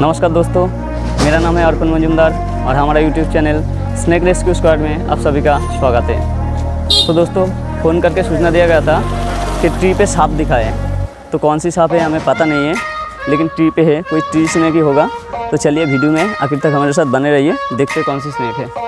नमस्कार दोस्तों, मेरा नाम है अर्पण मजुमदार और हमारा YouTube channel snake rescue squad में आप सभी का स्वागत है। तो दोस्तों, फ़ोन करके सूचना दिया गया था कि ट्री पे सांप दिखा है तो कौन सी सांप है हमें पता नहीं है, लेकिन ट्री पे है, कोई ट्री स्नैक ही होगा। तो चलिए वीडियो में आखिर तक हमारे साथ बने रहिए, देखते कौन सी स्नैक है।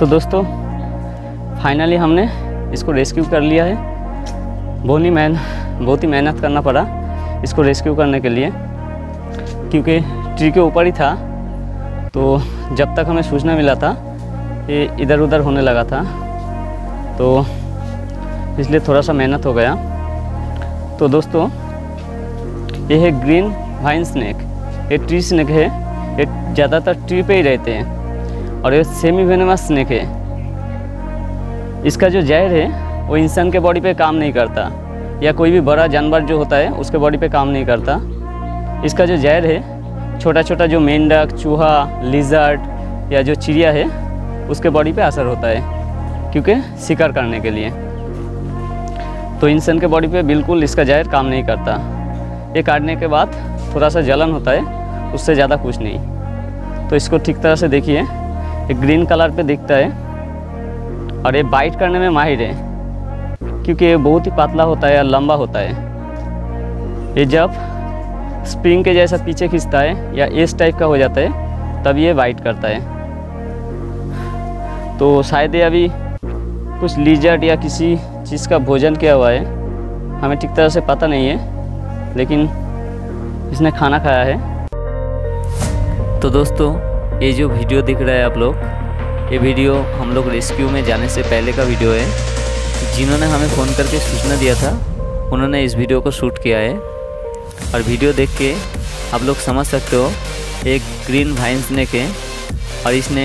तो दोस्तों फाइनली हमने इसको रेस्क्यू कर लिया है। बहुत ही मेहन, बहुत ही मेहनत करना पड़ा इसको रेस्क्यू करने के लिए। क्योंकि ट्री के ऊपर ही था तो जब तक हमें सूचना मिला था ये इधर उधर होने लगा था तो इसलिए थोड़ा सा मेहनत हो गया। तो दोस्तों ये है ग्रीन वाइन स्नैक ये ट्री स्नैक है। ये ज़्यादातर ट्री पे ही रहते हैं। और ये सेमी वेनमस स्नैक है। इसका जो जहर है, वो इंसान के बॉडी पे काम नहीं करता। या कोई भी बड़ा जानवर जो होता है, उसके बॉडी पे काम नहीं करता। इसका जो जहर है छोटा छोटा जो मेंढक, चूहा लिजर्ट या जो चिड़िया है, उसके बॉडी पे असर होता है, क्योंकि शिकार करने के लिए। तो इंसान के बॉडी पे बिल्कुल इसका जहर काम नहीं करता। ये काटने के बाद थोड़ा सा जलन होता है, उससे ज़्यादा कुछ नहीं। तो इसको ठीक तरह से देखिए। ये ग्रीन कलर पे दिखता है और ये बाइट करने में माहिर है, क्योंकि ये बहुत ही पतला होता है या लंबा होता है। ये जब स्प्रिंग के जैसा पीछे खींचता है या इस टाइप का हो जाता है, तब ये बाइट करता है। तो शायद ये अभी कुछ लीजर्ट या किसी चीज़ का भोजन किया हुआ है, हमें ठीक तरह से पता नहीं है, लेकिन इसने खाना खाया है। तो दोस्तों ये जो वीडियो दिख रहा है आप लोग, ये वीडियो हम लोग रेस्क्यू में जाने से पहले का वीडियो है। जिन्होंने हमें फ़ोन करके सूचना दिया था, उन्होंने इस वीडियो को शूट किया है। और वीडियो देख के आप लोग समझ सकते हो, एक ग्रीन वाइन ने के और इसने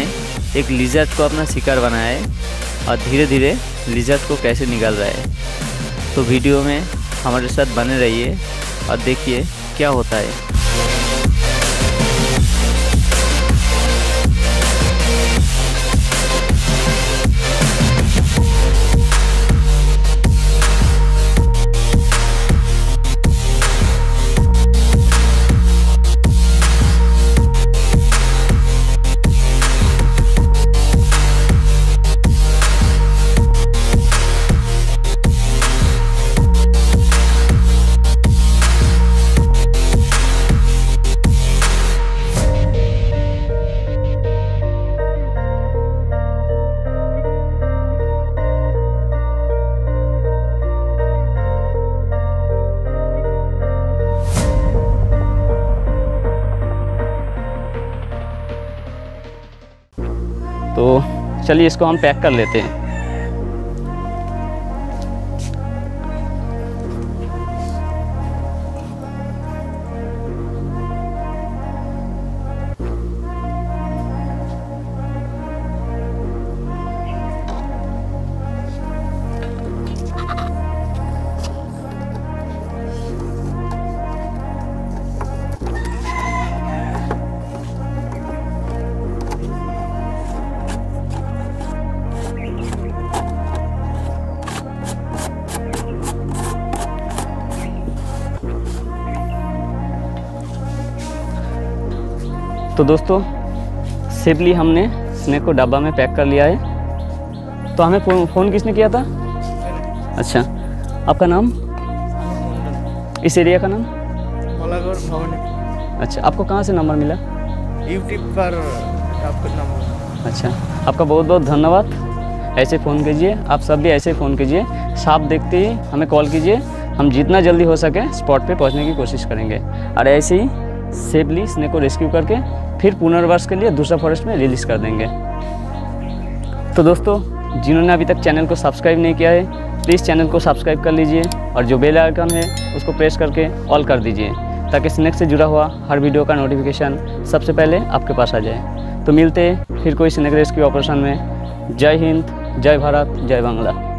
एक लिजर्ट को अपना शिकार बनाया है और धीरे धीरे लिजर्ट को कैसे निकाल रहा है। तो वीडियो में हमारे साथ बने रहिए और देखिए क्या होता है। तो चलिए इसको हम पैक कर लेते हैं। तो दोस्तों सेफली हमने स्नैक को डब्बा में पैक कर लिया है। तो हमें फ़ोन फ़ोन किसने किया था? अच्छा आपका नाम? इस एरिया का नाम? अच्छा आपको कहाँ से नंबर मिला? यूट्यूब पर आपका नाम अच्छा आपका बहुत बहुत धन्यवाद। ऐसे फ़ोन कीजिए आप सब भी ऐसे फ़ोन कीजिए। साफ़ देखते ही हमें कॉल कीजिए। हम जितना जल्दी हो सके स्पॉट पे पहुँचने की कोशिश करेंगे। और ऐसे ही सेफली स्नेक को रेस्क्यू करके फिर पुनर्वास के लिए दूसरा फॉरेस्ट में रिलीज़ कर देंगे। तो दोस्तों, जिन्होंने अभी तक चैनल को सब्सक्राइब नहीं किया है प्लीज़ चैनल को सब्सक्राइब कर लीजिए और जो बेल आइकन है, उसको प्रेस करके ऑल कर दीजिए, ताकि स्नैक से जुड़ा हुआ हर वीडियो का नोटिफिकेशन सबसे पहले आपके पास आ जाए। तो मिलते फिर कोई स्नैक रेस्क्यू ऑपरेशन में। जय हिंद, जय भारत, जय बांग्ला।